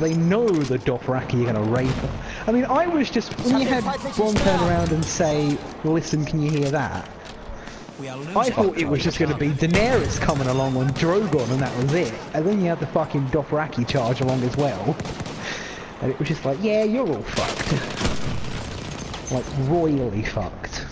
They know the Dothraki are going to rape them. I mean, I was just when you had Bronn turn around and say, "Listen, can you hear that?" I thought it was just going to be Daenerys coming along on Drogon and that was it. And then you had the fucking Dothraki charge along as well. And it was just like, yeah, you're all fucked. Like, royally fucked.